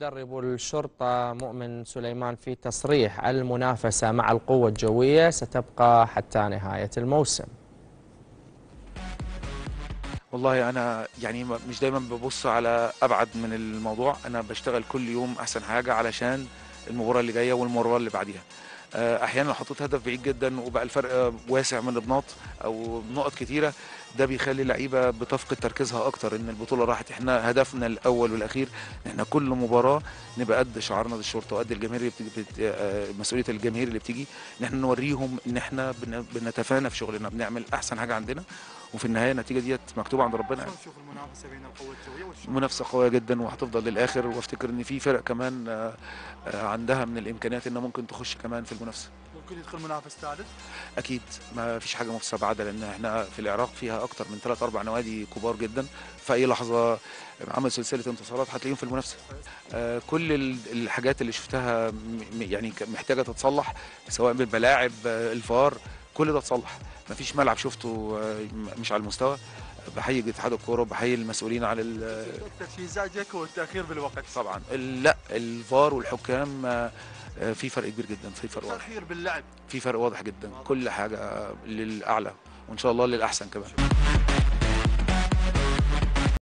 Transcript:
مدرب الشرطة مؤمن سليمان في تصريح المنافسة مع القوة الجوية ستبقى حتى نهاية الموسم. والله أنا يعني مش دايما ببص على أبعد من الموضوع. أنا بشتغل كل يوم أحسن حاجة علشان المباراة اللي جاية والمباراة اللي بعديها. آه، أحيانا لو حطيت هدف بعيد جدا وبقى الفرق آه، واسع من النقط أو نقط كتيرة ده بيخلي اللعيبه بتفقد تركيزها أكتر إن البطولة راحت. إحنا هدفنا الأول والأخير إن إحنا كل مباراة نبقى قد شعارنا للشرطه وقد الجماهير اللي بت... آه، مسؤولية الجماهير اللي بتيجي. إن إحنا نوريهم إن إحنا بن... بنتفانى في شغلنا بنعمل أحسن حاجة عندنا. وفي النهاية النتيجة ديت مكتوبة عند ربنا شلون تشوف المنافسه بين الجويه؟ منافسة قوية جدا وهتفضل للآخر. وافتكر إن في فرق كمان آه، آه، عندها من الإمكانيات إنها ممكن تخش كمان في المنافسة. ممكن يدخل منافس ثالث؟ أكيد ما فيش حاجة مستبعده لأن إحنا في العراق فيها أكتر من ثلاث أربع نوادي كبار جدا. في أي لحظة عمل سلسلة انتصارات هتلاقيهم في المنافسة. آه، كل ال- الحاجات اللي شفتها يعني محتاجة تتصلح سواء بالملاعب آه، الفار كل ده اتصلح. ما فيش ملعب شفته آه، مش على المستوى. بحيي اتحاد الكورة وبحيي المسؤولين على ال- أكثر شيء زعجك هو التاخير بالوقت؟ طبعا. لا الفار والحكام آه، في فرق كبير جدا في فرق واضح. في فرق واضح جدا. كل حاجة للأعلى وإن شاء الله للأحسن كمان.